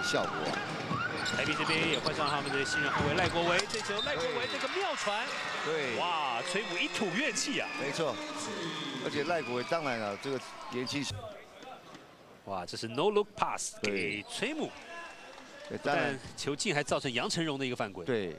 个效果。台币这边也换上他们的新人后卫赖国维，这球赖国维这个妙传，对，哇，崔武一吐怨气啊！没错，而且赖国维当然了，这个年轻，哇，这是 no look pass 给崔姆，但球进还造成杨成荣的一个犯规。对。